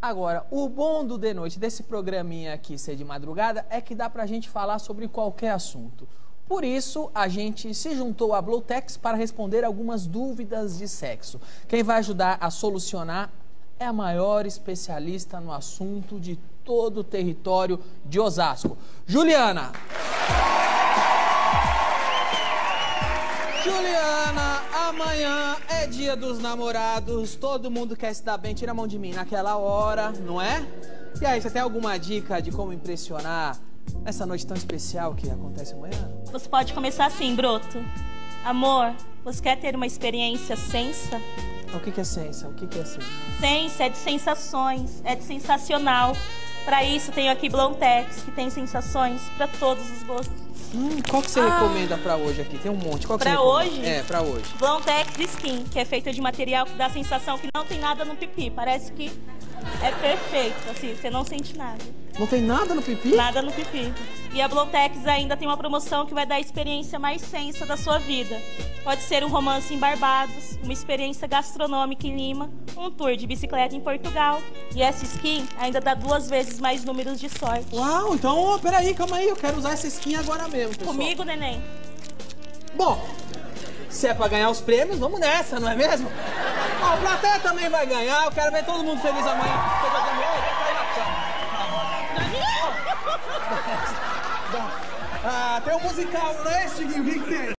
Agora, o bom do de noite desse programinha aqui ser de madrugada é que dá pra gente falar sobre qualquer assunto. Por isso, a gente se juntou à Blowtex para responder algumas dúvidas de sexo. Quem vai ajudar a solucionar é a maior especialista no assunto de todo o território de Osasco. Juliana! Juliana, amanhã é dia dos namorados, todo mundo quer se dar bem, tira a mão de mim naquela hora, não é? E aí, você tem alguma dica de como impressionar nessa noite tão especial que acontece amanhã? Você pode começar assim, broto. Amor, você quer ter uma experiência sensa? O que, que é sensa? O que, que é sensa? Sensa é de sensações, é de sensacional. Para isso, tenho aqui Blontex, que tem sensações para todos os gostos. Hum, qual que você Ah. recomenda pra hoje aqui? Tem um monte. Qual que Pra hoje? É, pra hoje. Blontex Skin, que é feita de material que dá a sensação que não tem nada no pipi. Parece que é perfeito, assim, você não sente nada. Não tem nada no pipi? Nada no pipi. E a Blontex ainda tem uma promoção que vai dar a experiência mais sensa da sua vida. Pode ser um romance em Barbados, uma experiência gastronômica em Lima, um tour de bicicleta em Portugal. E essa skin ainda dá duas vezes mais números de sorte. Uau, então, peraí, calma aí, eu quero usar essa skin agora mesmo, pessoal. Comigo, neném? Bom, se é pra ganhar os prêmios, vamos nessa, não é mesmo? Ó, o plateia também vai ganhar, eu quero ver todo mundo feliz amanhã. Ah, tem um musical, não é, Stiguinho? O que tem?